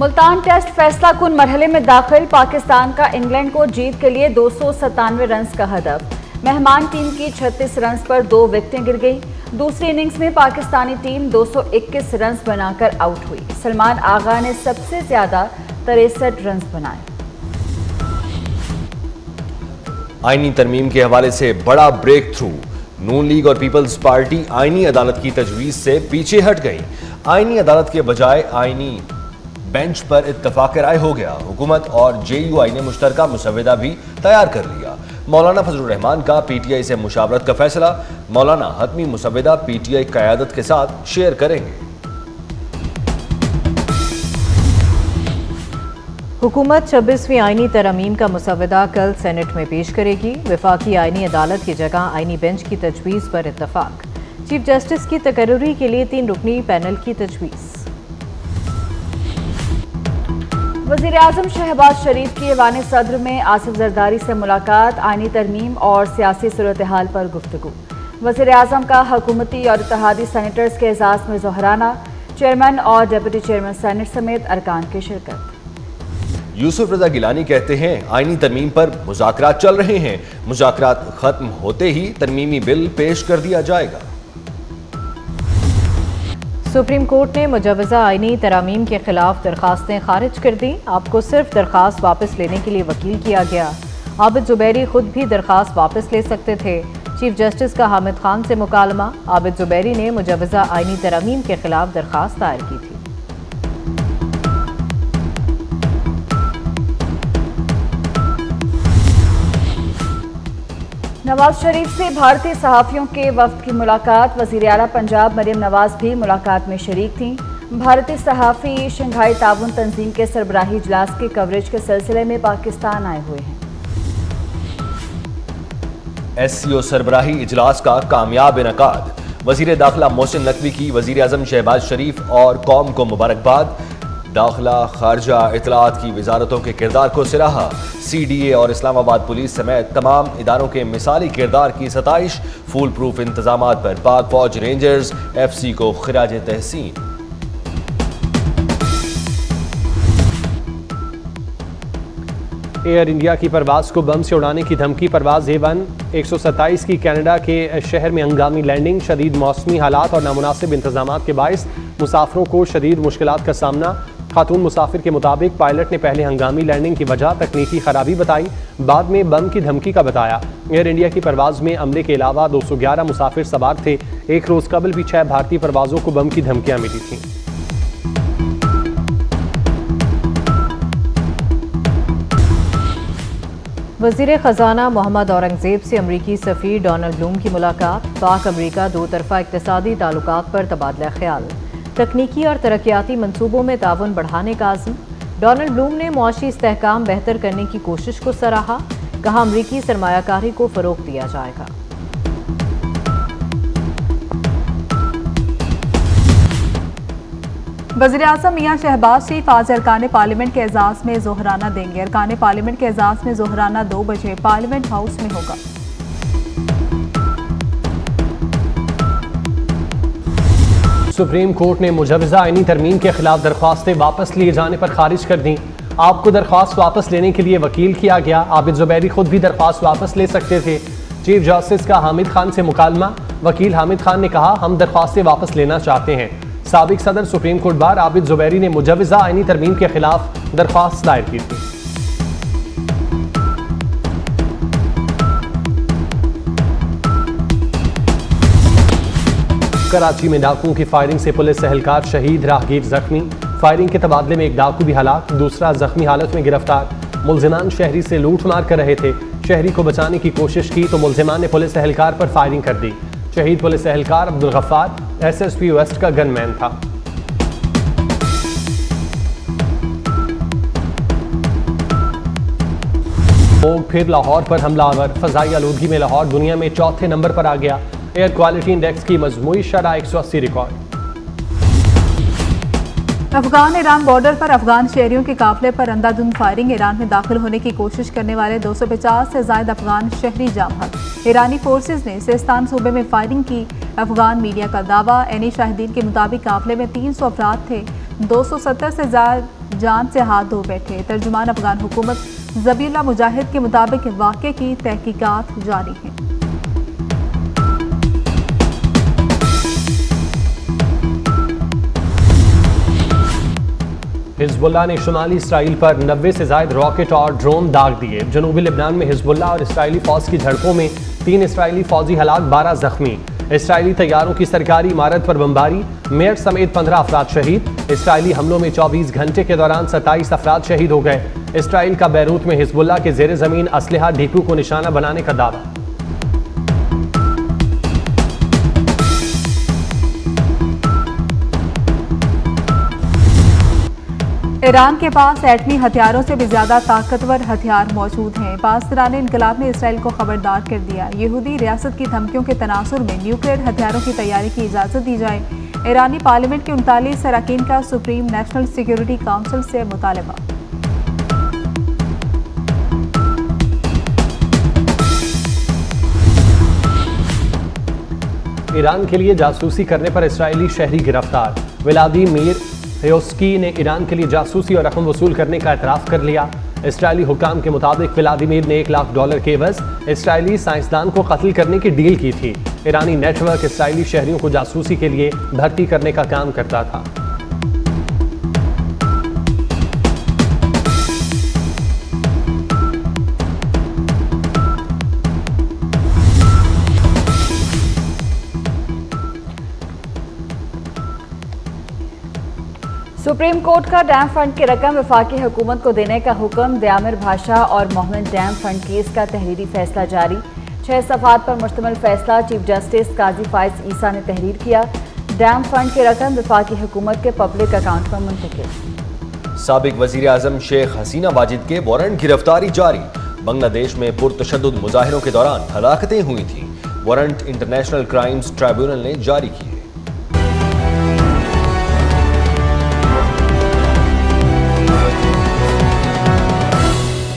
Multan test फैसला कुन मरहले में दाखिल। पाकिस्तान का इंग्लैंड को जीत के लिए दो रन का हदफ। मेहमान टीम की 36 रन पर दो विकेटें गिर गई। दूसरी इनिंग्स में पाकिस्तानी टीम 221 रन बनाकर आउट हुई। सलमान आगा ने सबसे ज़्यादा तिरसठ रन बनाए। आईनी तरमीम के हवाले से बड़ा ब्रेक थ्रू नून लीग और पीपल्स पार्टी आईनी अदालत की तजवीज से पीछे हट गई। आईनी अदालत के बजाय आईनी बेंच पर इतफाक राय हो गया। हुकूमत और जे यू आई ने मुश्तर मुसविदा भी तैयार कर लिया। मौलाना फजलरहमान का पीटीआई से मुशावरत का फैसला, मौलाना हतमी मुसविदा पीटीआई क्यादत के साथ शेयर करेंगे। हुकूमत छब्बीसवीं आइनी तरमीम का मुसवदा कल सेनेट में पेश करेगी। विफाकी आइनी अदालत की जगह आइनी बेंच की तजवीज़ पर इतफाक चीफ जस्टिस की तकर्री के लिए तीन रुकनी पैनल की तजवीज़। वज़ीर अजम शहबाज शरीफ की ईवान सदर में आसिफ जरदारी से मुलाकात, आइनी तरमीम और सियासी सूरत हाल पर गुफ्तु वज़ीर अजम का हकूमती और इतिहादी सैनिटर्स के एजाज में जहराना, चेयरमैन और डिप्टी चेयरमैन सैनेट समेत अरकान की शिरकत। यूसुफ रजा गिलानी कहते हैं, आइनी तरमीम पर मुजाकर चल रहे हैं। मुजाकर खत्म होते ही तरमीमी बिल पेश कर दिया जाएगा। सुप्रीम कोर्ट ने मुजवजा आइनी तरामीम के खिलाफ दरखास्तें खारिज कर दी। आपको सिर्फ़ दरखास्त वापस लेने के लिए वकील किया गया। आबिद जुबैरी खुद भी दरखास्त वापस ले सकते थे। चीफ जस्टिस का हामिद खान से मुकालमा। आबिद जुबैरी ने मुजवजा आइनी तरामीम के खिलाफ दरखास्त दायर की थी। नवाज़ शरीफ से भारतीय सहाफ़ियों के वफद की मुलाकात। वज़ीर अला पंजाब मरियम नवाज़ भी मुलाकात में शरीक थी। भारतीय सहाफ़ी शंघाई ताउन तंजीम के सरबराही इजलास के कवरेज के सिलसिले में पाकिस्तान आए हुए हैं। एस सी ओ सरबराही इजलास का कामयाब इनका। वज़ीर दाखिला मोहसिन नकवी की वज़ीर अजम शहबाज शरीफ और कौम को मुबारकबाद। दाखिला, खारजा इतलात की वजारतों के किरदार को सराहा। सी डी ए और इस्लामाबाद पुलिस समेत तमाम इदारों के मिसाली किरदार की सतश फूल प्रूफ इंतज़ाम पर पाक फौज रेंजर्स एफ़ सी को खराज तहसीन। एयर इंडिया की परवाज को बम से उड़ाने की धमकी परवाज ए वन एक सौ सत्ताईस की कनाडा के शहर में हंगामी लैंडिंग, शदीद मौसमी हालात और नामुनासिब इंतज़ाम के बायस मुसाफरों को शदीद मुश्किल का सामना। खातून मुसाफिर के मुताबिक पायलट ने पहले हंगामी लैंडिंग की वजह तकनीकी खराबी बताई, बाद में बम की धमकी का बताया। एयर इंडिया की परवाज में अमले के अलावा 211 मुसाफिर सवार थे। एक रोज कबल भी छह भारतीय परवाजों को बम की धमकियाँ मिली थीं। वज़ीर ख़जाना मोहम्मद औरंगज़ेब से अमरीकी सफ़ीर डोनाल्ड ब्लूम की मुलाकात, पाक अमरीका दो तरफा इकतदी ताल्लुक पर तबादला ख्याल। तकनीकी और तरक्याती मनसूबों में ताउन बढ़ाने का आज़म। डोनल्ड ब्लूम ने मुआशी इसकाम बेहतर करने की कोशिश को सराहा, कहा अमरीकी सरमाकारी को फ़रोग दिया जाएगा। वजी अजम मियाँ शहबाज शरीफ आज अरकान पार्लियामेंट के एजाज़ में जोहराना देंगे। अरकान पार्लियामेंट के एजाज़ में जोहराना दो बजे पार्लियामेंट हाउस में होगा। सुप्रीम कोर्ट ने मुजवजा आइनी तरमीम के खिलाफ दरख्वास्तें वापस लिए जाने पर खारिज कर दी। आपको दरख्वास्त वापस लेने के लिए वकील किया गया। आबिद जुबैरी खुद भी दरख्वास्त वापस ले सकते थे। चीफ जस्टिस का हामिद खान से मुकालमा। वकील हामिद खान ने कहा, हम दरख्वास्तें वापस लेना चाहते हैं। सबक सदर Supreme Court bar Abid Zuberi ने मुजवजा आइनी तरमीम के खिलाफ दरख्वास्त दायर की थी। कराची में डाकुओं की फायरिंग से पुलिस एहलकार शहीद राहगीर जख्मी। फायरिंग के तबादले में एक डाकू भी हलाक, दूसरा जख्मी हालत में गिरफ़्तार। मुलजिमान शहरी से लूट मार कर रहे थे। शहरी को बचाने की कोशिश की तो मुलजिमान ने पुलिस एहलकार पर फायरिंग कर दी। शहीद पुलिस एहलकार अब्दुल गफ्फार, एसएसपी वेस्ट का गनमैन था। फिर लाहौर पर हमलावर, फजाई आलूदगी में लाहौर दुनिया में चौथे नंबर पर आ गया। एयर क्वालिटी इंडेक्स की मजमू शरा एक सौ अस्सी रिकॉर्ड। अफगान ईरान बॉर्डर पर अफगान शहरियों के काफिले पर अंधाधुंध फायरिंग ईरान में दाखिल होने की कोशिश करने वाले 250 से ज़्यादा अफगान शहरी जाम ईरानी फोर्सेज ने सिस्तान सूबे में फायरिंग की। अफगान मीडिया का दावा, एनी शाहिदीन के मुताबिक काफिले में 300 सौ अफराद थे। दो सौ सत्तर से जान से हाथ धो बैठे। तर्जुमान अफगान हुकूमत जबीला मुजाहिद के मुताबिक वाक़े की तहकीकात जारी है। हिजबुल्ला ने शुमाली इसराइल पर नब्बे से जायद रॉकेट और ड्रोन दाग दिए। जनूबी लिबनान में हिजबुल्ला और इसराइली फौज की झड़पों में तीन इसराइली फौजी हलाक, बारह जख्मी। इसराइली तैयारों की सरकारी इमारत पर बमबारी, मेयर समेत पंद्रह अफराद शहीद। इसराइली हमलों में चौबीस घंटे के दौरान सत्ताईस अफराद शहीद हो गए। इसराइल का बैरूत में हिजबुल्ला के जेर ज़मीन असलहा ढीकू को निशाना बनाने का दावा। ईरान के पास एटमी हथियारों से भी ज़्यादा ताकतवर हथियार मौजूद हैं। पासरान इनकलाब ने इसराइल को खबरदार कर दिया यहूदी रियासत की धमकियों के तनासुर में न्यूक्लियर हथियारों की तैयारी की इजाज़त दी जाए। ईरानी पार्लियामेंट के उनतालीस अरकान का सुप्रीम नेशनल सिक्योरिटी काउंसिल से मुतालबा। ईरान के लिए जासूसी करने पर इसराइली शहरी गिरफ़्तार। व्लादिमीर हयोस्की ने ईरान के लिए जासूसी और रकम वसूल करने का एतराफ़ कर लिया। इसराइली हुकाम के मुताबिक व्लादिमीर ने एक लाख डॉलर के एवज इसराइली साइंसदान को कत्ल करने की डील की थी। ईरानी नेटवर्क इसराइली शहरियों को जासूसी के लिए भर्ती करने का काम करता था। सुप्रीम कोर्ट का डैम फंड की रकम विफाकी हुकूमत को देने का हुक्म, दयामिर भाषा और मोहम्मद डैम फंड केस का तहरीरी फैसला जारी। छह सफात पर मुश्तमल फैसला, चीफ जस्टिस काजी फाइज ईसा ने तहरीर किया। डैम फंड की रकम विफाकी हुकूमत के पब्लिक अकाउंट पर मुंतकिल। सबक वज़ीर अजम शेख हसीना वाजिद के वारंट गिरफ्तारी जारी। बांग्लादेश में पुरतशद मुजाहरों के दौरान हलाकतें हुई थी। वारंट इंटरनेशनल क्राइम्स ट्राइब्यूनल ने जारी किए